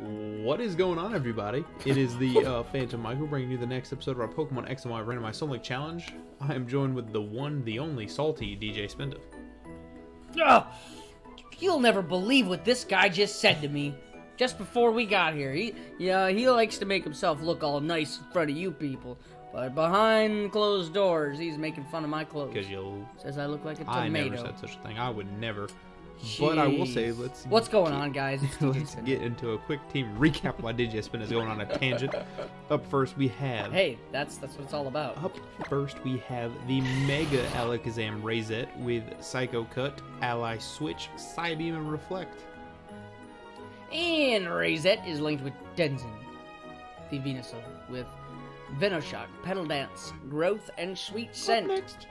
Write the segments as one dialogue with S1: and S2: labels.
S1: What is going on, everybody? It is the uh, Phantom Michael bringing you the next episode of our Pokemon X and Y Randomized Soul Link Challenge. I am joined with the one, the only, salty DJ Spinda.
S2: Ugh. You'll never believe what this guy just said to me. Just before we got here, he yeah he likes to make himself look all nice in front of you people, but behind closed doors, he's making fun of my clothes.
S1: Because you,
S2: Says I look like a tomato.
S1: I never said such a thing. I would never. But I will say, let's
S2: What's going on, guys?
S1: Let's get into a quick team recap while DJ Spin is going on a tangent. Up first, we have.
S2: Hey, that's that's what it's all about.
S1: Up first, we have the Mega Alakazam Razette with Psycho Cut, Ally Switch, Psybeam, and Reflect.
S2: And Razette is linked with Tenzin, the Venusaur, with Venoshock, Petal Dance, Growth, and Sweet Scent.
S1: Up next,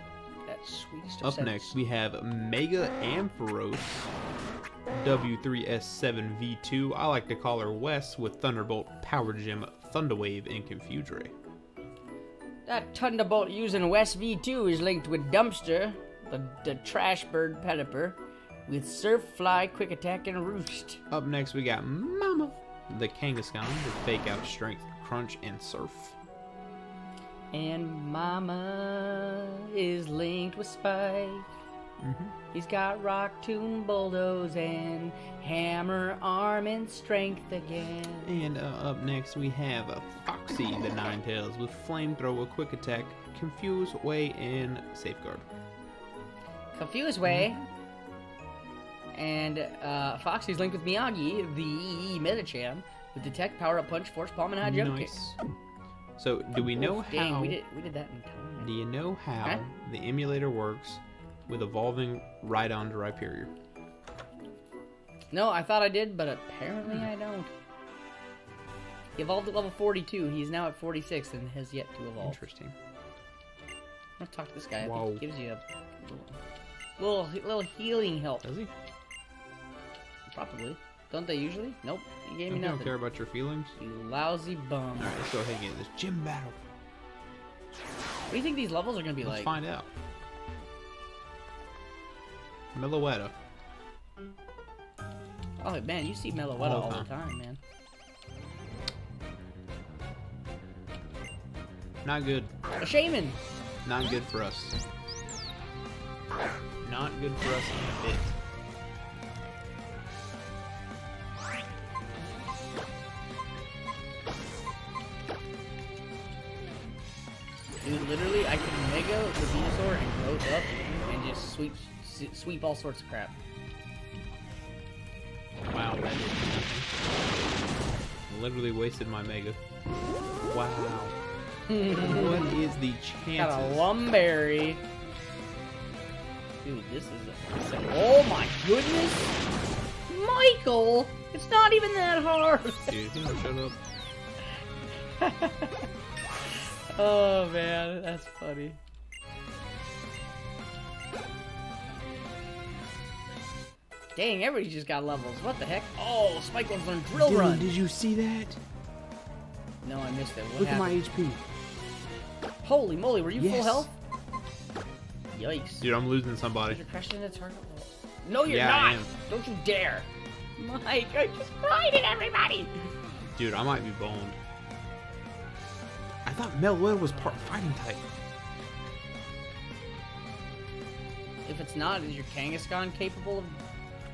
S2: Of
S1: up next, we have Mega Ampharos W3S7V2. I like to call her Wes with Thunderbolt, Power Gem, Thunderwave, and Confuse Ray.
S2: That Thunderbolt using West V2 is linked with Dumpster, the, the Trash Bird Pelipper, with Surf, Fly, Quick Attack, and Roost.
S1: Up next, we got Mama, the Kangaskhan with Fake Out Strength, Crunch, and Surf.
S2: And Mama is linked with Spike.
S1: Mm-hmm.
S2: He's got Rock Tomb Bulldoze and Hammer Arm and Strength again.
S1: And uh, up next, we have uh, Foxy, the Ninetales with Flamethrower, Quick Attack, Confuse, Way, and Safeguard.
S2: Confuse Way. And uh, Foxy's linked with Miyagi, the Medicham, with Detect, Power Up Punch, Force Palm, and High Jump Kick.
S1: So, do we know
S2: Oof, Dang,
S1: how?
S2: we did, we did that in time.
S1: Do you know how
S2: Huh?
S1: the emulator works with evolving Rhydon to Rhyperior?
S2: No, I thought I did, but apparently I hmm. don't. He evolved at level 42. He's now at 46 and has yet to evolve.
S1: Interesting.
S2: I'm gonna talk to this guy. I think he gives you a little, little, little healing help.
S1: Does he?
S2: Probably. Don't they usually? Nope. He gave me
S1: I don't care about your feelings.
S2: You lousy bum.
S1: All right, let's go ahead and get this gym battle.
S2: What do you think these levels are gonna be like?
S1: Let's
S2: like?
S1: find out. Meloetta.
S2: Oh man, you see Meloetta
S1: All the
S2: all, the
S1: time.
S2: time, man.
S1: Not good.
S2: A shaman.
S1: Not good for us. Not good for us in a bit.
S2: Dude, literally, I can Mega the Venusaur and growth up and just sweep sweep all sorts of crap.
S1: Wow, that did nothing. Literally wasted my mega. Wow. what is the chance?
S2: Got a? Lumberry. Dude, this is a, this is- Oh my goodness! Michael! It's not even that hard!
S1: Dude, shut up.
S2: oh man, that's funny. Dang, everybody just got levels. What the heck? Oh, Spike one's learned Drill
S1: Dude,
S2: Run!
S1: did you see that?
S2: No, I missed it. What
S1: Look
S2: happened?
S1: at my HP.
S2: Holy moly, were you full
S1: Yes.
S2: health? Yikes.
S1: Dude, I'm losing somebody.
S2: You're crushing the target. No, you're
S1: Yeah, I
S2: not!
S1: am.
S2: Don't you dare! Mike, I just grinded everybody!
S1: Dude, I might be boned. I thought Meloetta was part fighting type.
S2: If it's not, is your Kangaskhan capable of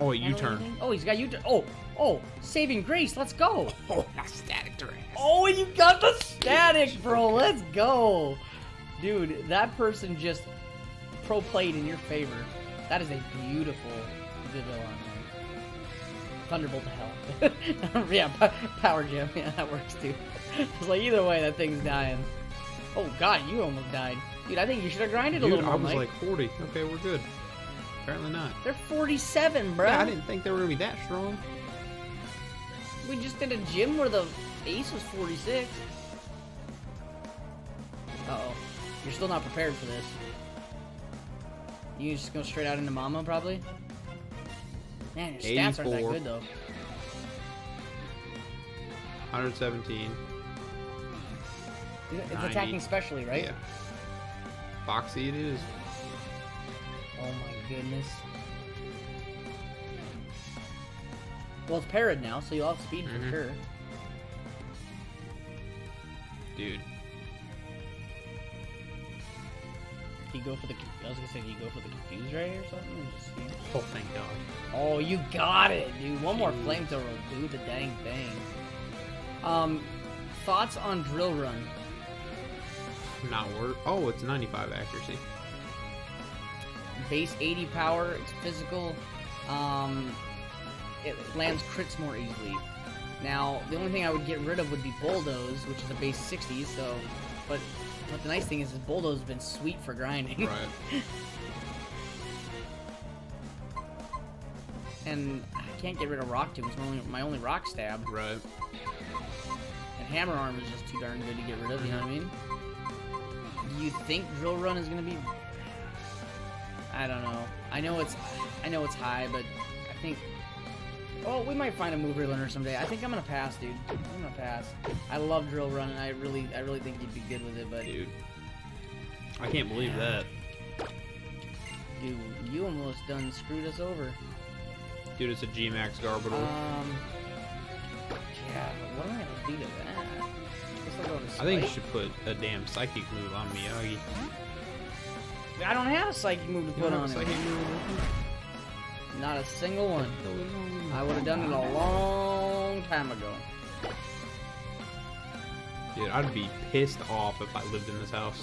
S1: Oh, wait, you
S2: handling
S1: turn.
S2: anything? Oh, he's got U-turn. Oh, oh, saving grace. Let's go.
S1: Oh, not static drag.
S2: Oh, you got the static, bro. Let's go. Dude, that person just pro played in your favor. That is a beautiful man. Thunderbolt to hell. yeah, po- power gem. Yeah, that works too. It's like either way, that thing's dying. Oh god, you almost died. Dude, I think you should have grinded a
S1: Dude,
S2: little
S1: I
S2: more,
S1: was
S2: Mike.
S1: like 40. Okay, we're good. Apparently not.
S2: They're 47, bro.
S1: Yeah, I didn't think they were gonna be that strong.
S2: We just did a gym where the ace was 46. Uh oh. You're still not prepared for this. You just go straight out into Mama, probably? Man, your stats aren't that good, though.
S1: 117.
S2: It's
S1: 90.
S2: attacking specially, right?
S1: Yeah. Foxy it is.
S2: Oh my goodness. Well, it's parried now, so you'll have speed
S1: Mhm.
S2: for sure.
S1: Dude,
S2: you go for the? I was gonna say, do you go for the confuse ray or something? or Just, see?
S1: oh thank God.
S2: Oh, you got it, dude. One more
S1: Jeez.
S2: flamethrower will do the dang thing. Um, thoughts on drill run?
S1: Not work. Oh, it's 95 accuracy.
S2: Base 80 power. It's physical. Um, it lands crits more easily. Now, the only thing I would get rid of would be bulldoze, which is a base 60. So, but but the nice thing is, is bulldoze has been sweet for grinding.
S1: Right.
S2: and I can't get rid of rock tomb. It's my only, my only rock stab.
S1: right.
S2: And hammer arm is just too darn good to get rid of. You know what I mean? You think drill run is gonna be? I don't know. I know it's, I know it's high, but I think. Oh, we might find a move relearner someday. I think I'm gonna pass, dude. I'm gonna pass. I love drill run, and I really, I really think you'd be good with it. But
S1: Dude. I can't believe that.
S2: dude, you almost done screwed us over.
S1: Dude, it's a G-Max Garbital.
S2: Um. Yeah, but what am I gonna do to that?
S1: I think you should put a damn psychic move on Miyagi.
S2: I don't have a psychic move to
S1: You
S2: put on him. Not a single one. I would have done it a long time ago.
S1: Dude, I'd be pissed off if I lived in this house.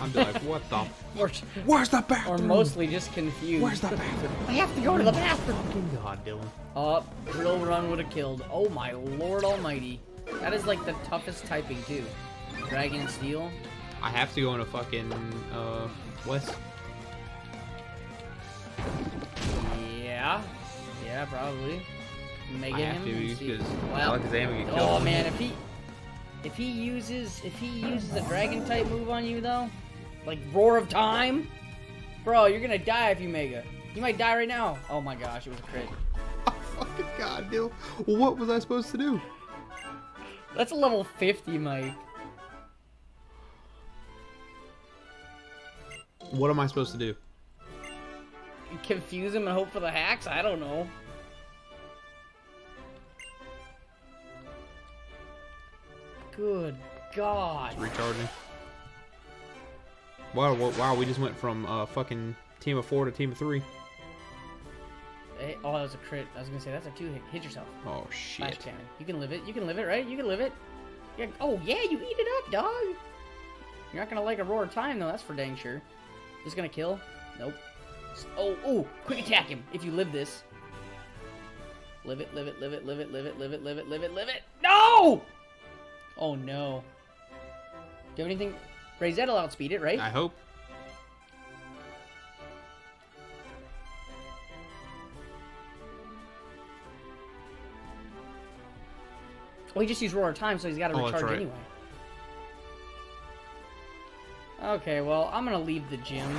S1: I'd be like, what the?
S2: Or,
S1: Where's the bathroom?
S2: or
S1: bathroom?
S2: mostly just confused.
S1: Where's the bathroom?
S2: I have to go to the bathroom.
S1: Fucking God, Dylan.
S2: Oh, drill run would have killed. Oh my lord almighty. That is like the toughest typing too. Dragon and steel.
S1: I have to go into fucking uh west.
S2: Yeah. Yeah, probably. Mega
S1: I have
S2: him
S1: to because
S2: Well,
S1: Alakazam would get
S2: Oh man, if he if he uses if he uses a dragon type move on you though, like roar of time, bro, you're gonna die if you mega. You might die right now. Oh my gosh, it was a crit.
S1: Oh, fucking God, Dylan. What was I supposed to do?
S2: That's a level 50, Mike.
S1: What am I supposed to do?
S2: Confuse him and hope for the hacks. I don't know. Good God.
S1: Recharging. Wow, wow, wow, we just went from uh fucking team of four to team of three.
S2: Hey, oh, that was a crit. I was gonna say that's a two hit. Hit yourself.
S1: Oh
S2: Flash
S1: shit.
S2: cannon. You can live it. You can live it, right? You can live it. Yeah. Oh yeah, you eat it up, dog. You're not gonna like a roar of time though. That's for dang sure. Just gonna kill? Nope. Oh, oh! Quick attack him if you live this. Live it, live it, live it, live it, live it, live it, live it, live it, live it. No! Oh no. Do you have anything? Raise that'll outspeed it, right?
S1: I hope.
S2: Oh, he just used roar of time, so he's got to
S1: Oh,
S2: recharge
S1: right.
S2: anyway. Okay, well, I'm gonna leave the gym.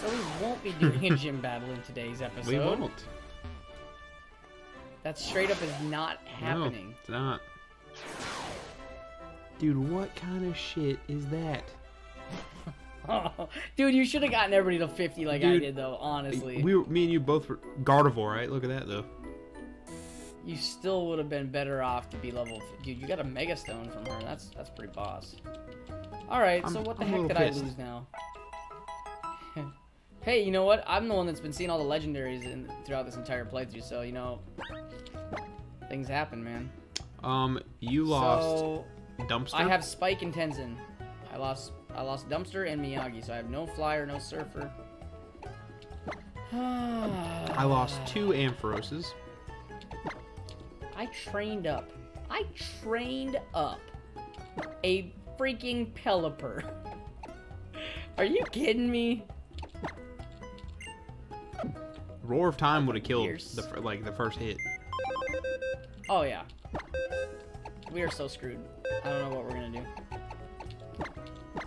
S2: So we won't be doing a gym battle in today's episode.
S1: We won't.
S2: That straight up is not happening.
S1: No, it's not. Dude, what kind of shit is that?
S2: Dude, you should have gotten everybody to 50 like I did, though. Honestly,
S1: We, were, me and you both were Gardevoir, right? Look at that though.
S2: You still would have been better off to be level. Dude, you got a Mega Stone from her. That's that's pretty boss. All right, so
S1: I'm-
S2: what the
S1: I'm
S2: heck did
S1: pissed.
S2: I lose now? hey, you know what? I'm the one that's been seeing all the legendaries in, throughout this entire playthrough, so you know, things happen, man.
S1: Um, you lost
S2: So
S1: Dumpster.
S2: I have Spike and Tenzin. I lost I lost Dumpster and Miyagi, so I have no Flyer, no Surfer.
S1: I lost two Ampharoses.
S2: I trained up. I trained up a freaking Pelipper. Are you kidding me?
S1: Roar of Time would have killed
S2: Years.
S1: the like the first hit.
S2: Oh yeah. We are so screwed. I don't know what we're gonna do.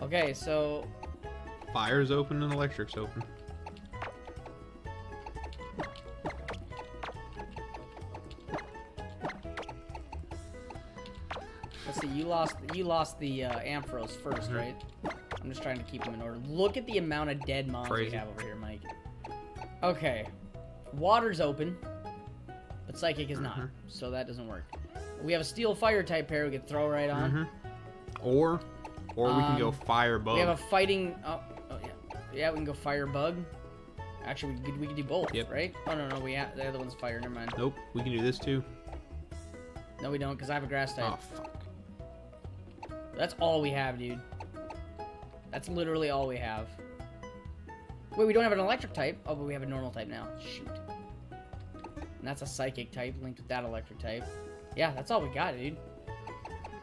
S2: Okay, so
S1: Fire's open and Electric's open.
S2: Let's see. You lost. You lost the uh, Ampharos 1st
S1: Mhm.
S2: right? I'm just trying to keep them in order. Look at the amount of dead mobs
S1: Crazy.
S2: we have over here, Mike. Okay. Water's open, but psychic is not,
S1: Mhm.
S2: so that doesn't work. We have a steel fire type pair we could throw right on.
S1: Mhm. Or, or we can go
S2: Um,
S1: fire bug.
S2: We have a fighting. Oh, oh yeah, yeah. We can go fire bug. Actually, we could, we could do both,
S1: Yep.
S2: right? Oh no, no, we ha- the other one's fire. Never mind.
S1: Nope, we can do this too.
S2: No, we don't, because I have a grass type.
S1: Oh fuck.
S2: That's all we have, dude. That's literally all we have. Wait, we don't have an electric type. Oh, but we have a normal type now. Shoot. And that's a psychic type linked with that electric type. Yeah, that's all we got, dude.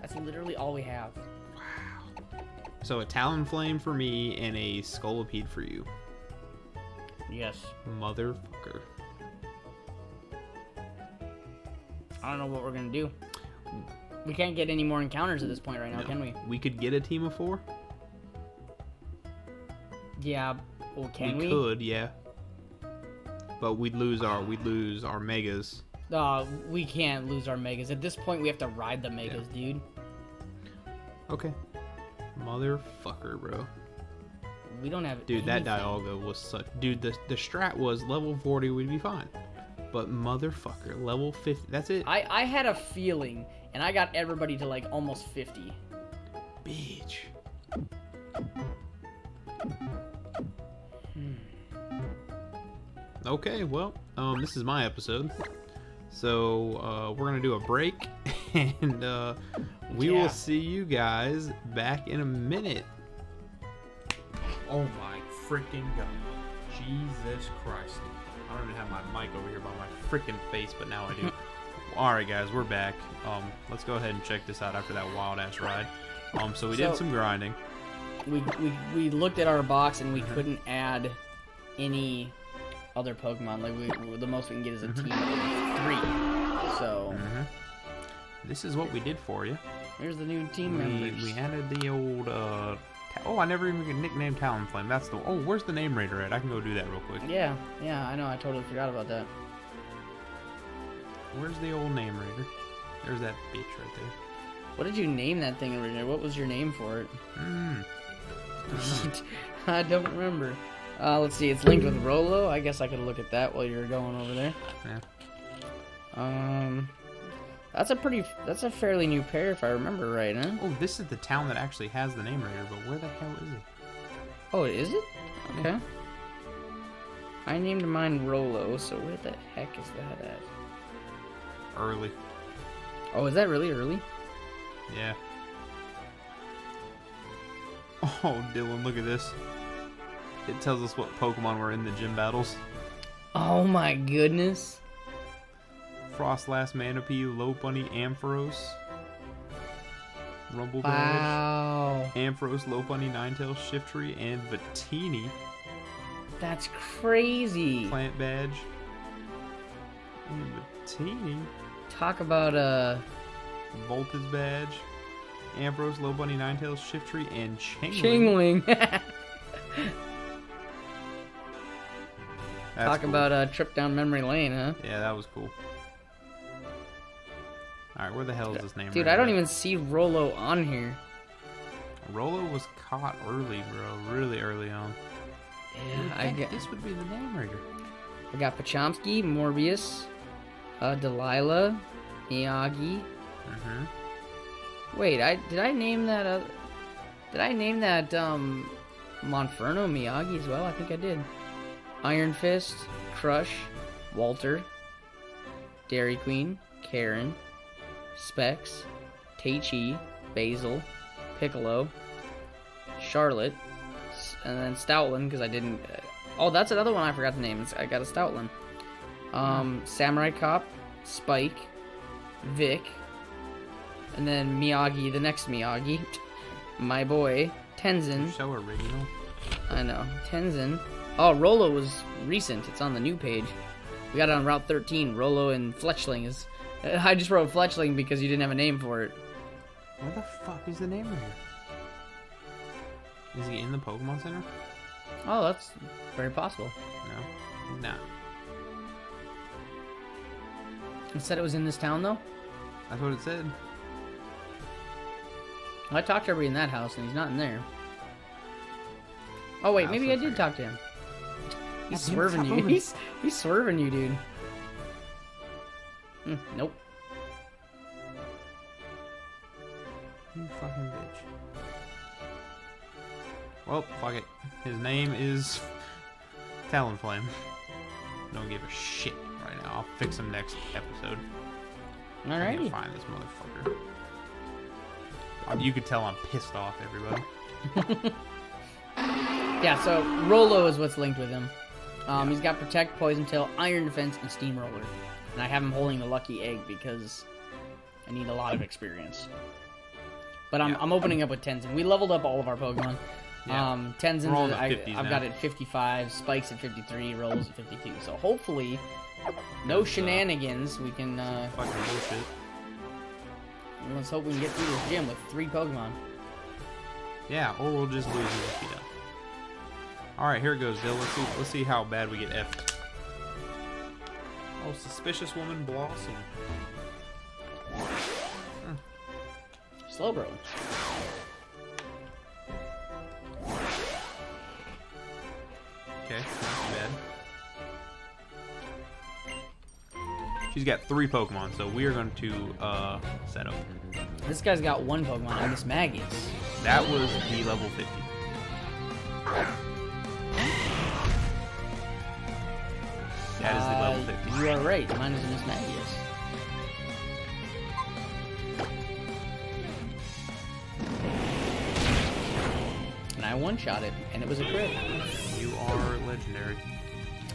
S2: That's literally all we have. Wow.
S1: So a Talonflame for me and a Scolipede for you.
S2: Yes.
S1: Motherfucker.
S2: I don't know what we're gonna do. We can't get any more encounters at this point right now,
S1: No.
S2: can we?
S1: We could get a team of four.
S2: Yeah. Well, can
S1: we,
S2: we?
S1: could, yeah. But we'd lose our we'd lose our megas.
S2: Uh, we can't lose our megas. At this point, we have to ride the megas, dude.
S1: Okay. Motherfucker, bro.
S2: We don't have.
S1: Dude, that. Dialga was such. Dude, the the strat was level 40 We'd be fine. But motherfucker, level 50. That's it.
S2: I, I had a feeling, and I got everybody to like almost 50.
S1: Bitch. Okay, well, um, this is my episode. So, uh, we're gonna do a break, and, uh, we
S2: Yeah.
S1: will see you guys back in a minute. Oh my freaking god. Jesus Christ. I don't even have my mic over here by my freaking face, but now I do. Alright guys, we're back. Um, let's go ahead and check this out after that wild ass ride. Um, so we did some grinding.
S2: We, we, we looked at our box and we
S1: Mm-hmm.
S2: couldn't add any other Pokemon. Like, we, the most we can get is a team of three. So,
S1: hmm This is what we did for you.
S2: here's the new team
S1: We,
S2: members.
S1: we added the old, uh, oh, I never even get nicknamed Talonflame. That's the, oh, where's the name rater at? I can go do that real quick.
S2: Yeah, yeah, I know. I totally forgot about that.
S1: Where's the old name rater? There's that bitch right there.
S2: What did you name that thing originally? What was your name for it?
S1: Hmm.
S2: I don't remember. Uh, let's see. It's linked with Rolo. I guess I could look at that while you're going over there.
S1: Yeah.
S2: Um, that's a pretty. That's a fairly new pair, if I remember right, huh?
S1: Oh, this is the town that actually has the name rater, but where the hell is it?
S2: Oh, is it? Okay. I named mine Rolo, so where the heck is that at?
S1: Early.
S2: Oh, is that really early?
S1: Yeah. Oh, Dylan, look at this. It tells us what Pokemon were in the gym battles.
S2: Oh my goodness.
S1: Froslass, Manaphy, Lopunny, Ampharos, Rumble
S2: Wow.
S1: Ampharos, Lopunny, Ninetales, Shiftry, and Victini.
S2: That's crazy.
S1: Plant Badge. Ooh, Victini.
S2: Talk about uh
S1: Voltage Badge. Ampharos, Lopunny, Ninetales, Shiftry, and
S2: Chingling.
S1: Chingling.
S2: Talk
S1: cool.
S2: about a trip down memory lane, huh?
S1: Yeah, that was cool. Alright, where the hell is this name?
S2: Dude,
S1: right
S2: I don't
S1: now?
S2: even see Rolo on here.
S1: Rolo was caught early, bro. Really early on.
S2: Yeah, I
S1: think
S2: get.
S1: This would be the name rater.
S2: I got Pachomsky, Morbius, uh, Delilah, Miyagi.
S1: Mm-hmm.
S2: Wait, I did I name that? Uh, did I name that um, Monferno Miyagi as well? I think I did. Iron Fist, Crush, Walter, Dairy Queen, Karen, Specs, Teichi, Basil, Piccolo, Charlotte, and then Stoutland because I didn't. Uh, oh, that's another one I forgot to name. It's- I got a Stoutland. Um, Samurai Cop, Spike, Vic, and then Miyagi, the next Miyagi, my boy Tenzin.
S1: So original.
S2: I know Tenzin. Oh, Rolo was recent. It's on the new page. We got it on Route 13. Rolo and Fletchling is. I just wrote Fletchling because you didn't have a name for it.
S1: Where the fuck is the name rater? Is he in the Pokemon Center?
S2: Oh, that's very possible.
S1: No. He's not.
S2: It said it was in this town though.
S1: That's what it said.
S2: I talked to everybody in that house, and he's not in there. Oh wait, maybe I did talk to him. He's swerving you. He's he's swerving you, dude. Hmm, nope.
S1: You fucking bitch. Well, fuck it. His name is Talonflame. Don't give a shit right now. I'll fix him next episode. I need to
S2: Alrighty.
S1: find this motherfucker. You could tell I'm pissed off, everybody.
S2: Yeah, so Rolo is what's linked with him. Um, He's got Protect, Poison Tail, Iron Defense, and Steamroller. And I have him holding the Lucky Egg because I need a lot of experience. But I'm,
S1: Yeah.
S2: I'm opening up with Tenzin. We leveled up all of our Pokemon.
S1: Yeah.
S2: Um, Tenzin's
S1: We're all in
S2: at-
S1: the
S2: I,
S1: 50s
S2: I've
S1: now.
S2: got it at 55, Spikes at 53, Rolls at 52. So hopefully, no shenanigans. We can. Uh,
S1: Fucking bullshit.
S2: let's hope we can get through this gym with three Pokemon.
S1: Yeah, or we'll just lose if we don't. Alright, here it goes, Dill. Let's see let's see how bad we get F. Oh, suspicious woman Blossom.
S2: Slowbro.
S1: Okay, not too bad. She's got three Pokemon, so we are going to uh, set up.
S2: This guy's got one Pokemon, I Mismagius.
S1: That was the level 50. That is the level
S2: Uh,
S1: 50.
S2: You are right. Mine is Mismagius. And I one-shot it, and it was a crit.
S1: You are legendary.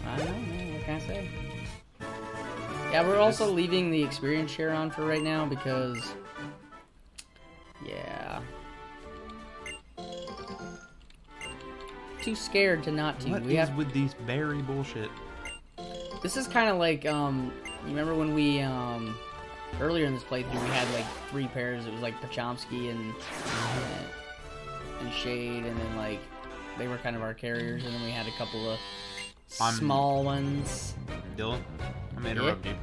S2: I don't know. What can I say? Yeah, we're also leaving the experience share on for right now because, yeah, too scared to not to.
S1: What
S2: we
S1: is
S2: have
S1: with these berry bullshit?
S2: This is kind of like, um, you remember when we, um, earlier in this playthrough, we had like three pairs. It was like Pachomsky and and Shade, and then like they were kind of our carriers, and then we had a couple of
S1: I'm-
S2: small ones.
S1: Dylan, I'm gonna interrupt you.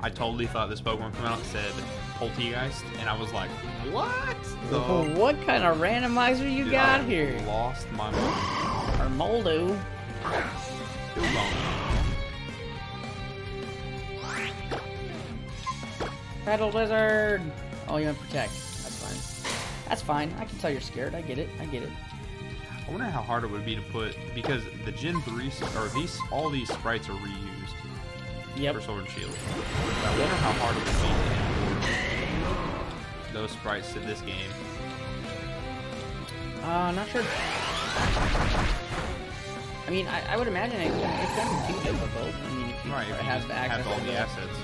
S1: I totally thought this Pokemon come out and said Polteageist, and I was like, what? The
S2: what kind of randomizer you
S1: Dude,
S2: got
S1: I
S2: here?
S1: Lost my mind.
S2: Or
S1: gone.
S2: Battle Lizard! Oh, you want to protect. That's fine. That's fine. I can tell you're scared. I get it. I get it.
S1: I wonder how hard it would be to put because the Gen 3 s- or these all these sprites are reused
S2: Yep.
S1: for Sword and Shield. I wonder how hard it would be to sprites to this game.
S2: Uh, not sure. I mean, I, I would imagine it, it couldn't be too difficult. I mean, if you
S1: Right, if you
S2: have
S1: have all the
S2: the
S1: assets.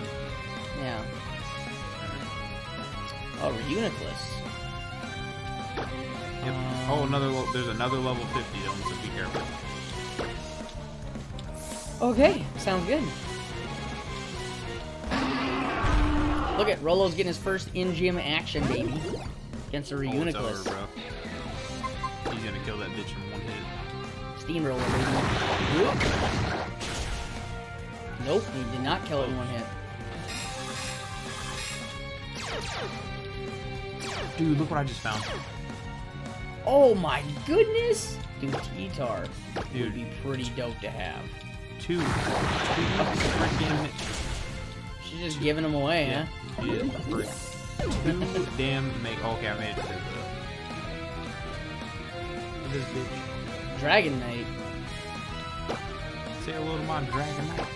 S2: Yeah. Oh, Reuniclus.
S1: Yep.
S2: Um,
S1: oh, another. There's another level 50 though, so be careful.
S2: Okay, sounds good. Look at Rolo's getting his first in-gym action, baby, against a
S1: Oh,
S2: Reuniclus.
S1: over, bro. He's gonna kill that bitch in one hit.
S2: Steamroller, baby. Nope, he did not kill it in one hit.
S1: Dude, look what I just found.
S2: Oh my goodness! Dude, T-Tar would
S1: Dude.
S2: be pretty dope to have.
S1: Two. Two freaking.
S2: She's just giving them away,
S1: Yeah.
S2: huh?
S1: She is free. Two damn make. Okay, I made it to the. this bitch.
S2: Dragonite.
S1: Say hello to my Dragonite.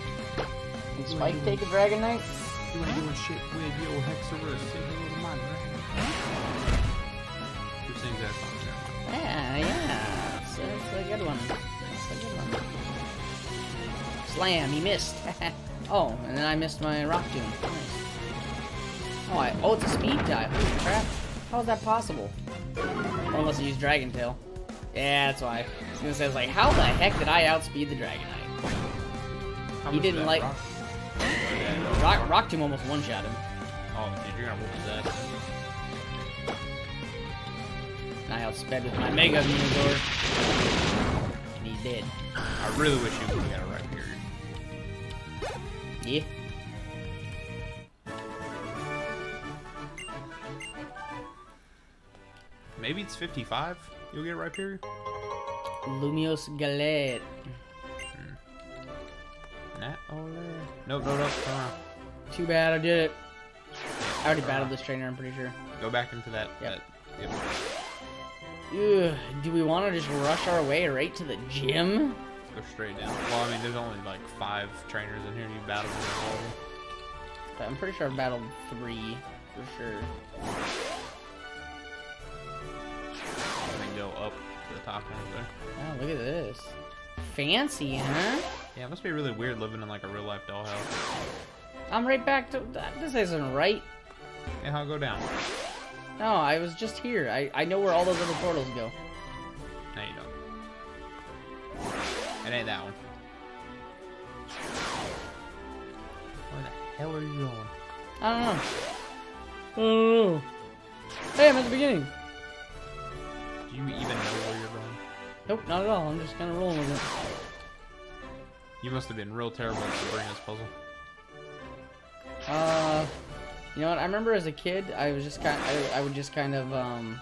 S2: Did Spike take a Dragonite?
S1: You ain't doing shit with your Haxorus. Say hello to my Dragonite. Who sings that song? Never mind.
S2: Yeah, yeah. It's, it's a good one. It's a good one. Slam, he missed. oh, and then I missed my rock tomb. Nice. Oh, I, oh, it's a speed dive. Holy crap. How is that possible? Or unless I use Dragon Tail. Yeah, that's why. I was gonna say, I like, how the heck did I outspeed the
S1: Dragonite?
S2: He didn't like-
S1: rock?
S2: Rock, rock Tomb almost one-shot him.
S1: Oh, dude, you're gonna whoop his ass.
S2: And I outsped with my Mega Venusaur. And he's dead.
S1: I really wish you would have got it right here.
S2: Yeah.
S1: Maybe it's 55. You'll get right here.
S2: Lumiose Galette. Hmm.
S1: Nope, nope, nope. Turn around.
S2: Too bad I did it. I already battled this trainer, I'm pretty sure.
S1: Go back into that.
S2: Yep.
S1: that yep.
S2: Ugh, do we want to just rush our way right to the gym?
S1: Go straight down. Well, I mean, there's only like five trainers in here, and you battled them.
S2: I'm pretty sure I've battled three, for sure.
S1: And then go up to the top end there.
S2: Oh, look at this. Fancy, huh?
S1: Yeah, it must be really weird living in like a real life dollhouse.
S2: I'm right back to... This isn't right.
S1: And I'll go down?
S2: No, I was just here. I, I know where all those other portals go.
S1: It ain't that one. Where the hell are you going?
S2: I don't know. I don't know. Hey, I'm at the beginning.
S1: Do you even know where you're going?
S2: Nope, not at all. I'm just kind of rolling with it.
S1: You must have been real terrible at Sabrina's puzzle.
S2: Uh, you know what? I remember as a kid, I was just kind. I, I would just kind of um.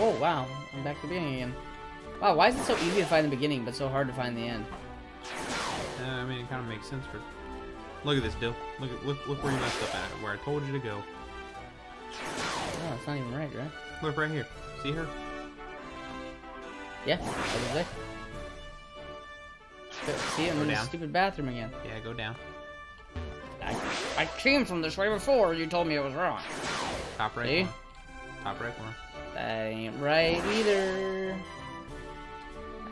S2: Oh wow! I'm back to the beginning again. Wow, why is it so easy to find the beginning but so hard to find the end?
S1: Uh, I mean, it kind of makes sense for. Look at this, Dill. Look at look look where you messed up at. Where I told you to go.
S2: Oh, it's not even right, right?
S1: Look right here. See her?
S2: Yeah, that was. But See, I'm
S1: Go
S2: in the stupid bathroom again.
S1: Yeah, go down.
S2: I, I came from this way before. You told me it was wrong.
S1: Top right
S2: See?
S1: Top right corner.
S2: That ain't right either.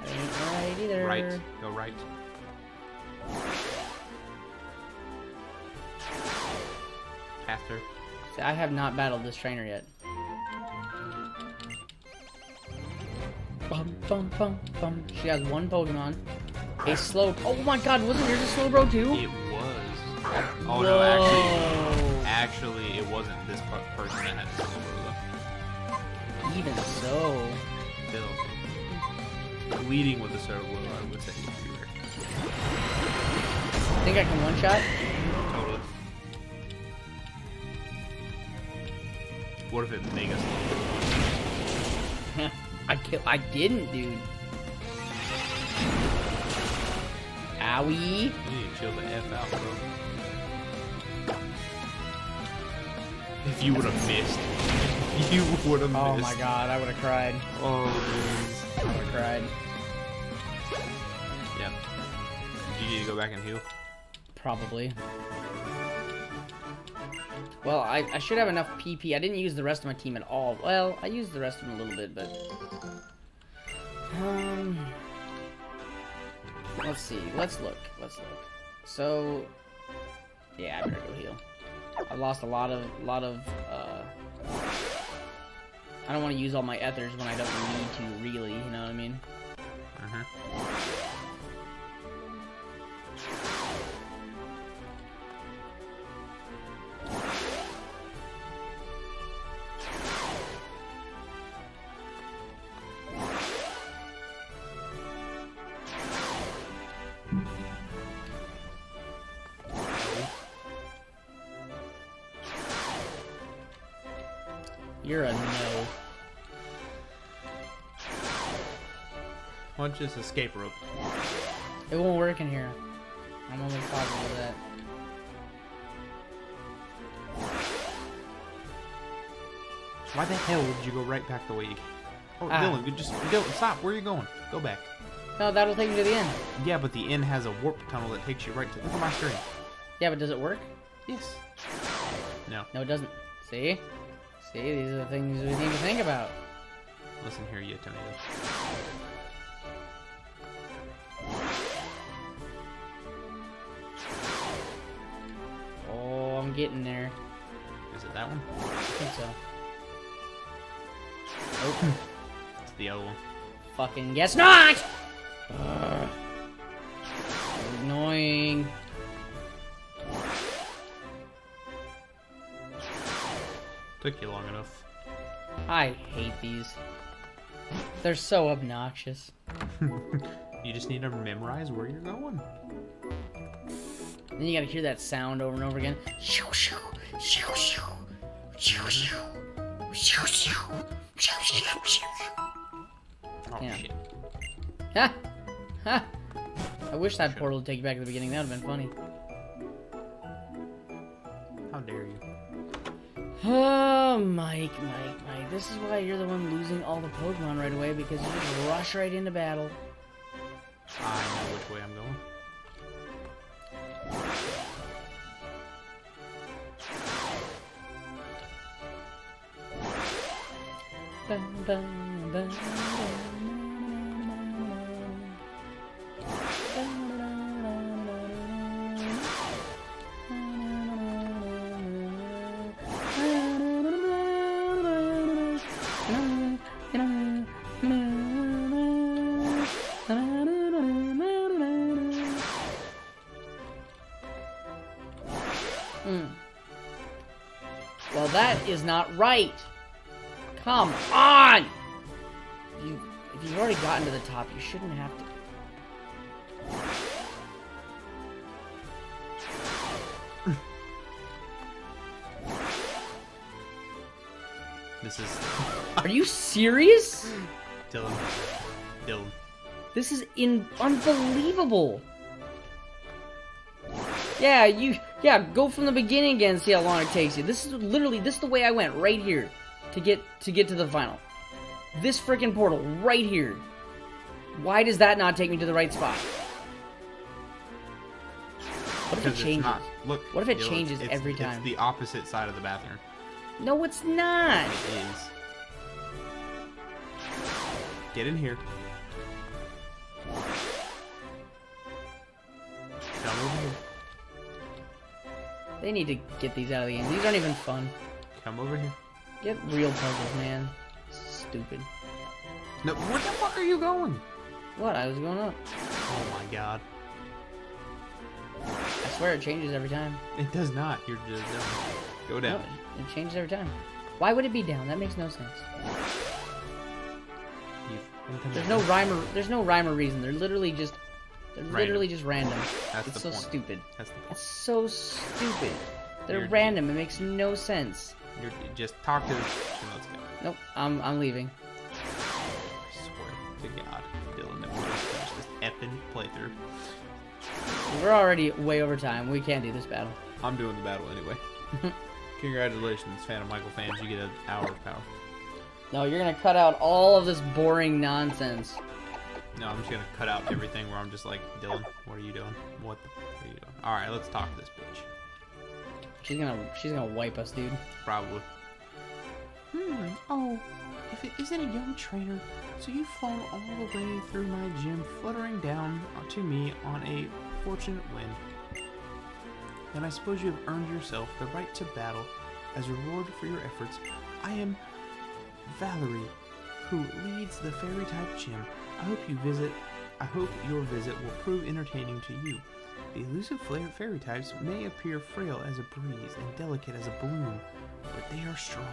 S2: Right either.
S1: Right. Go right. Past her.
S2: See, I have not battled this trainer yet. Bum, bum, bum, bum. She has one Pokemon. A slow. Oh my god, wasn't yours a Slowbro too?
S1: It was. Oh no, actually, actually, it wasn't this person that had the silver
S2: Even so.
S1: though. Still, leading with the silver, I would say rare.
S2: Think I can one shot?
S1: Totally. What if it mega slow?
S2: I kill. I didn't, dude. Owie.
S1: You need to chill the f out, bro. If you would have missed, you would have
S2: Oh
S1: missed.
S2: my god, I would have cried.
S1: Oh, jeez.
S2: I would have cried.
S1: Yeah. Do you need to go back and heal?
S2: Probably. Well, I, I should have enough PP. I didn't use the rest of my team at all. Well, I used the rest of them a little bit, but... Um... Let's see. Let's look. Let's look. So... Yeah, I better go heal. I lost a lot of... lot of, uh... I don't want to use all my ethers when I don't need to, really. You know what I mean?
S1: Uh-huh.
S2: You're a no.
S1: Why don't you just escape rope?
S2: It won't work in here. I'm only positive of that.
S1: Why the hell did you go right back the way you came? Oh,
S2: Ah.
S1: Dylan, you just Dylan, stop. Where are you going? Go back.
S2: No, that'll take you to the end.
S1: Yeah, but the end has a warp tunnel that takes you right to. Look at my screen.
S2: Yeah, but does it work?
S1: Yes. No.
S2: No, it doesn't. See? See, these are the things we need to think about.
S1: Listen here, you tomato.
S2: Getting there.
S1: Is it that one?
S2: I think so. Oh.
S1: It's the other one.
S2: Fucking guess not! Ugh. Annoying.
S1: Took you long enough.
S2: I hate these. They're so obnoxious.
S1: You just need to memorize where you're going.
S2: And then you gotta hear that sound over and over again.
S1: Oh,
S2: yeah.
S1: shit.
S2: Ha! Ha! I wish that portal would take you back to the beginning. That would have been funny.
S1: How dare you.
S2: Oh, Mike, Mike, Mike. This is why you're the one losing all the Pokemon right away, because you just rush right into battle.
S1: I know which way I'm going.
S2: Bum, bum, bum, that is not right. Come on! You, if you've already gotten to the top, you shouldn't have to.
S1: This is
S2: Are you serious?
S1: Dylan. Dylan.
S2: This is in unbelievable. Yeah, you yeah, go from the beginning again and see how long it takes you. This is literally this is the way I went right here to get to get to the final. This freaking portal right here. Why does that not take me to the right spot? What if it changes?
S1: not. Look.
S2: What if it changes
S1: it's-
S2: every time?
S1: It's the opposite side of the bathroom.
S2: No, it's not.
S1: It is. Get in here. Come over here.
S2: They need to get these out of the game. These aren't even fun.
S1: Come over here.
S2: Get real puzzles, man. Stupid.
S1: No, where the fuck are you going?
S2: What? I was going up.
S1: Oh my god.
S2: I swear it changes every time.
S1: It does not. You're just down. Go
S2: No,
S1: down.
S2: it changes every time. Why would it be down? That makes no sense. There's no rhyme or there's no rhyme or reason. They're literally just they're
S1: Random.
S2: literally just random.
S1: That's
S2: it's
S1: the
S2: so
S1: point.
S2: stupid.
S1: That's the point.
S2: It's so stupid. They're
S1: You're-
S2: random. It makes no sense.
S1: You're, just talk to. Let's go.
S2: Nope. I'm I'm leaving.
S1: I swear to God, Dylan, that we just finish this effing playthrough.
S2: We're already way over time. We can't do this battle.
S1: I'm doing the battle anyway. Congratulations, Phantom Michael fans. You get an hour of power.
S2: No, you're gonna cut out all of this boring nonsense.
S1: No, I'm just gonna cut out everything where I'm just like, Dylan, what are you doing? What the f- are you doing? All right, let's talk to this bitch.
S2: She's gonna she's gonna wipe us, dude.
S1: Probably. Hmm. Oh, if it isn't a young trainer, so you've flown all the way through my gym, fluttering down to me on a fortunate win. Then I suppose you have earned yourself the right to battle as a reward for your efforts. I am Valerie, who leads the fairy type gym. I hope you visit. I hope your visit will prove entertaining to you. The elusive fairy types may appear frail as a breeze and delicate as a balloon, but they are strong.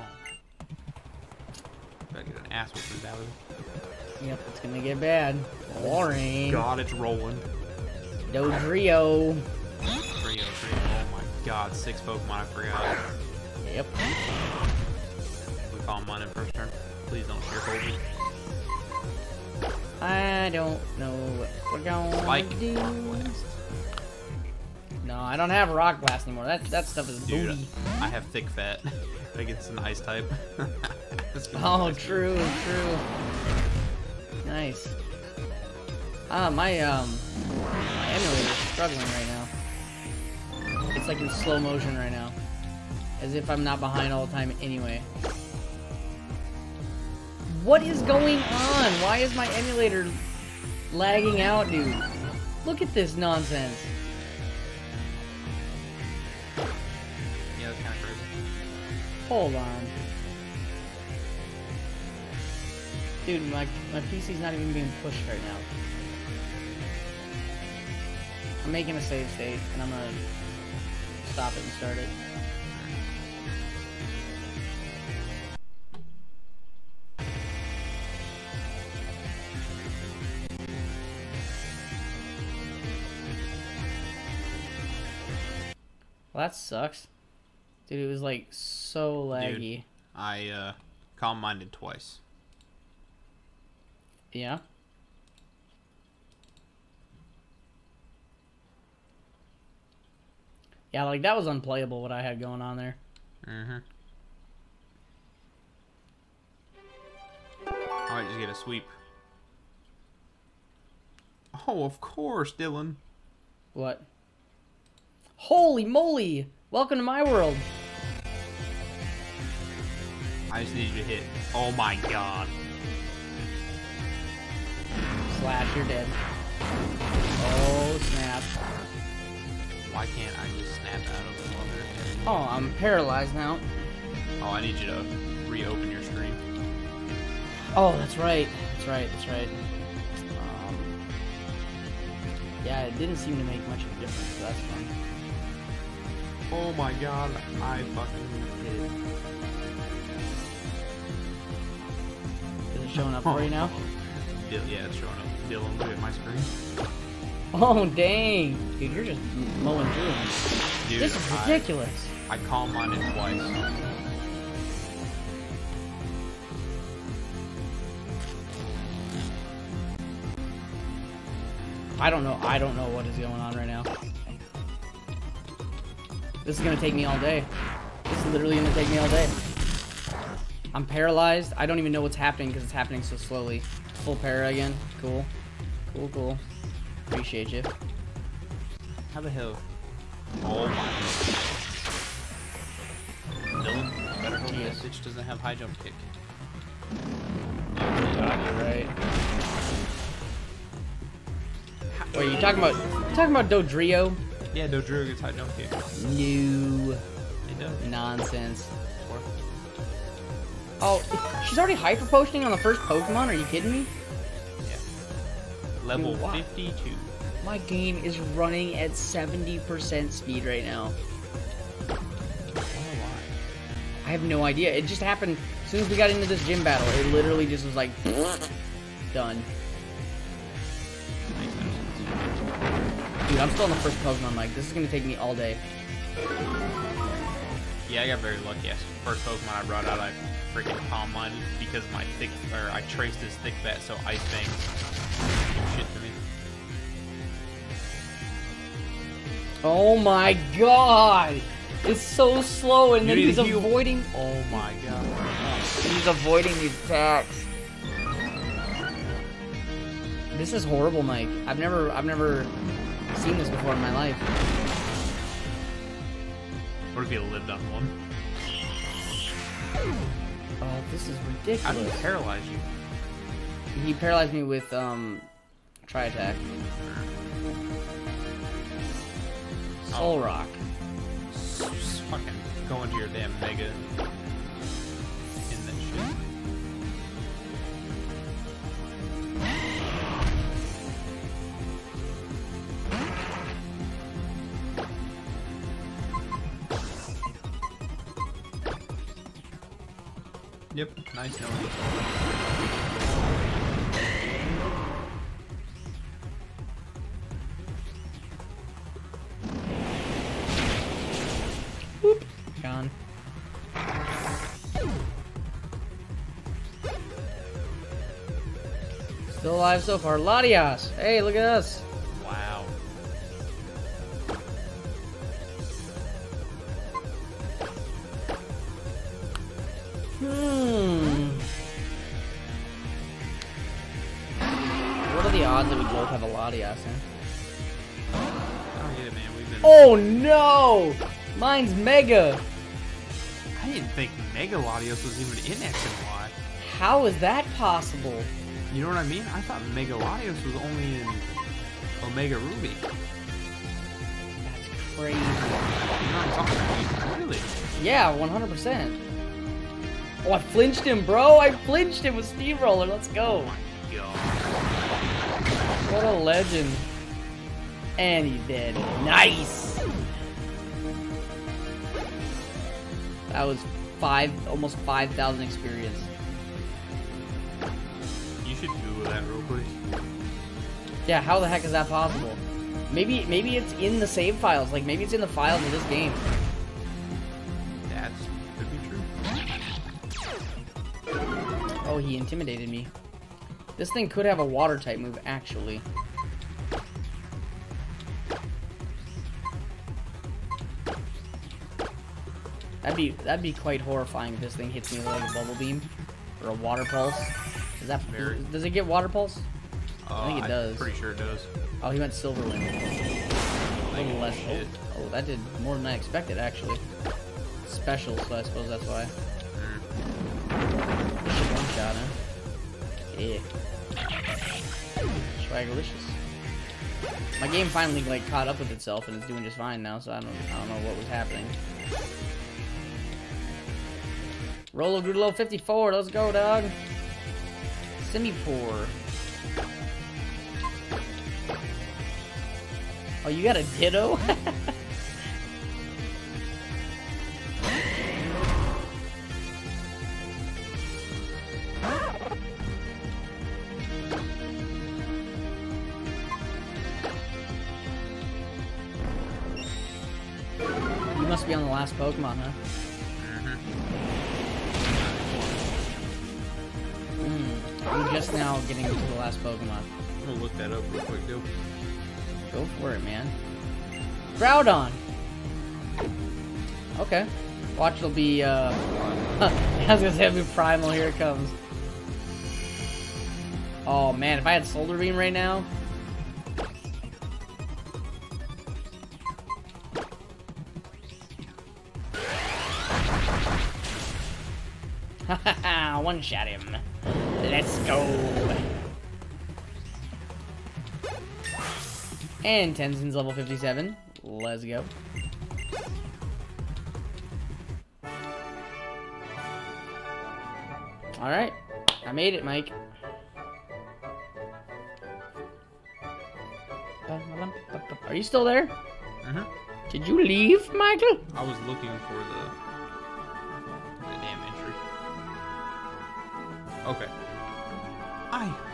S1: Better get an ass whooping, Valerie.
S2: Yep, it's gonna get bad. Boring.
S1: God, it's rolling.
S2: Dodrio.
S1: Trio, trio. Oh my God, six Pokemon. I forgot.
S2: Yep.
S1: We call mine in first turn. Please don't hold me.
S2: I don't know what we're going
S1: Like
S2: to do. No, I don't have Rock Blast anymore. That that stuff is
S1: Dude,
S2: booty.
S1: I have thick fat I against an ice type. That's gonna be
S2: Oh,
S1: nice.
S2: true, true. Nice. Ah, my um, my emulator is struggling right now. It's like in slow motion right now, as if I'm not behind all the time anyway. What is going on? Why is my emulator lagging out, dude? Look at this nonsense.
S1: Yeah, that's kind of crazy.
S2: Hold on. Dude, my, my PC's not even being pushed right now. I'm making a save state, and I'm gonna stop it and start it. Well, that sucks. Dude, it was like so laggy.
S1: Dude, I uh, calm minded twice.
S2: Yeah. Yeah, like that was unplayable what I had going on there.
S1: Mm-hmm. Alright, just get a sweep. Oh, of course, Dylan.
S2: What? Holy moly! Welcome to my world.
S1: I just need you to hit. Oh my god.
S2: Slash, you're dead. Oh snap!
S1: Why can't I just snap out of the mother?
S2: Oh, I'm paralyzed now.
S1: Oh, I need you to reopen your screen.
S2: Oh, that's right. That's right. That's right. Um, yeah, it didn't seem to make much of a difference. So that's fine.
S1: Oh my god, I fucking did.
S2: Is it showing up for you now?
S1: Yeah, it's showing up. Dylan, look at my screen.
S2: Oh dang, dude, you're just mowing through.
S1: Dude,
S2: This is
S1: I-
S2: ridiculous.
S1: I, calm minded twice.
S2: I don't know. I don't know what is going on right now. This is gonna take me all day. This is literally gonna take me all day. I'm paralyzed. I don't even know what's happening because it's happening so slowly. Full para again. Cool. Cool, cool. Appreciate you.
S1: How the hell? Oh my. Dylan, better hope that
S2: Yes.
S1: bitch doesn't have high jump kick.
S2: God, you're right. Wait, you talking about you talking about Dodrio?
S1: Yeah, Dodrio gets high jump kick.
S2: No
S1: does.
S2: nonsense. Oh, she's already hyper potioning on the first Pokemon. Are you kidding me?
S1: Yeah. Level
S2: Dude,
S1: 52.
S2: My game is running at 70% speed right now.
S1: I don't know why.
S2: I have no idea. It just happened as soon as we got into this gym battle. It literally just was like done. I'm still on the first Pokemon. Like this is gonna take me all day.
S1: Yeah, I got very lucky. Yes, first Pokemon I brought out, I freaking calm minded because my thick, or I traced his Thick Fat, so Ice Fangs do shit to me.
S2: Oh my god! It's so slow, and
S1: You
S2: then he's
S1: heal.
S2: avoiding.
S1: Oh my god.
S2: He's avoiding these attacks. This is horrible, Mike. I've never, I've never seen this before in my life.
S1: What if he lived on one?
S2: Oh, this is
S1: How did
S2: ridiculous.
S1: he paralyze you?
S2: He paralyzed me with um, Tri Attack. Soul
S1: Oh.
S2: Rock.
S1: S- fucking go into your damn mega nice knowing you.
S2: Gone. Still alive so far. Latias! Hey, look at us! Have a Latias, huh?
S1: I don't get it, man. Been.
S2: Oh no! Mine's Mega!
S1: I didn't think Mega Latios was even in X and Y.
S2: How is that possible?
S1: You know what I mean? I thought Mega Latios was only in Omega Ruby.
S2: That's crazy.
S1: You know what I'm talking about? Really?
S2: Yeah, 100%. Oh, I flinched him, bro! I flinched him with Steamroller. Let's
S1: Oh
S2: go.
S1: my god.
S2: What a legend. And he's dead. Nice! That was five, almost 5,000 experience.
S1: You should Google that real quick.
S2: Yeah, how the heck is that possible? Maybe, maybe it's in the save files. Like, maybe it's in the files of this game.
S1: That could be true.
S2: Oh, he intimidated me. This thing could have a water type move, actually. That'd be that'd be quite horrifying if this thing hits me with like a bubble beam or a water pulse. Does that
S1: Very.
S2: does it get water pulse?
S1: Uh,
S2: think it does.
S1: I'm pretty sure it does.
S2: Oh, he went silver wind. A little less. Oh, oh, that did more than I expected actually. Special, so I suppose that's why.
S1: Mm.
S2: One shot, huh? Yeah. Swagalicious. My game finally like caught up with itself and it's doing just fine now, so I don't I don't know what was happening. Rolo Grudlow 54, let's go, dog. Semi-poor. Oh, you got a ditto? last Pokemon, huh?
S1: Mm-hmm.
S2: Hmm. I'm just now getting to the last Pokemon.
S1: I'm gonna look that up real quick, dude.
S2: Go for it, man. Groudon. Okay. Watch it'll be, uh... I was gonna say it'll be Primal, here it comes. Oh, man, if I had Solar Beam right now... Hahaha, one shot him. Let's go. And Tenzin's level 57. Let's go. Alright. I made it, Mike. Are you still there?
S1: Mm-hmm.
S2: Did you leave, Michael?
S1: I was looking for the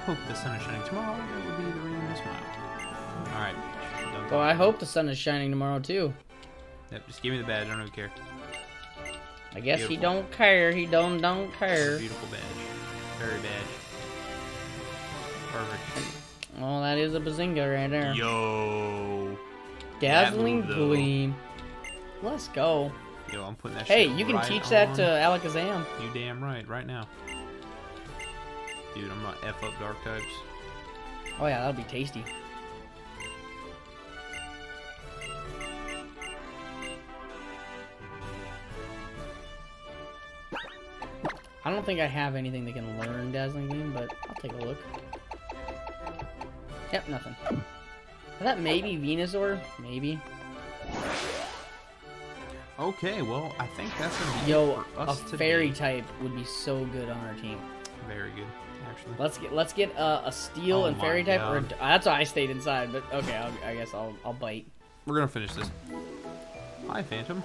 S1: hope the sun is shining tomorrow. That would be the to smile. All right.
S2: Well, I hope the sun is shining tomorrow, too.
S1: Yep, just give me the badge. I don't even care.
S2: I guess he don't care. He don't don't care.
S1: Beautiful badge. Very badge. Perfect.
S2: Oh, that is a bazinga right there.
S1: Yo.
S2: Dazzling gleam. Let's go.
S1: Yo, I'm putting that
S2: Hey, you can
S1: right
S2: teach that
S1: on.
S2: to Alakazam.
S1: You damn right, right now. Dude, I'm gonna F up dark types.
S2: Oh yeah, that'll be tasty. I don't think I have anything that can learn Dazzling Beam, but I'll take a look. Yep, nothing. I thought maybe Venusaur? Maybe.
S1: Okay, well, I think that's gonna be
S2: Yo, a fairy type would be so good on our team.
S1: Very good, actually.
S2: Let's get let's get uh, a steel
S1: Oh
S2: and fairy type. Or a, that's why I stayed inside. But okay, I'll, I guess I'll I'll bite.
S1: We're gonna finish this. Hi, Phantom.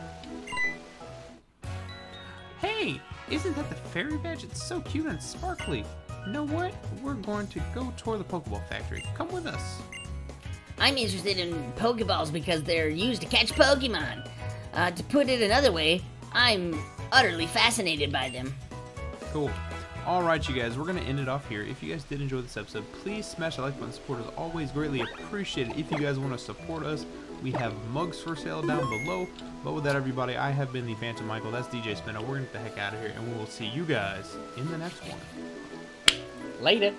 S1: Hey, isn't that the fairy badge? It's so cute and sparkly. You know what? We're going to go tour the Pokeball factory. Come with us.
S3: I'm interested in Pokeballs because they're used to catch Pokemon. Uh, to put it another way, I'm utterly fascinated by them.
S1: Cool. All right, you guys, we're gonna end it off here. If you guys did enjoy this episode, please smash that like button. Support is always greatly appreciated. If you guys want to support us, we have mugs for sale down below. But with that, everybody, I have been the Phantom Michael. That's DJ Spinda. We're gonna get the heck out of here, and we will see you guys in the next one.
S2: Later.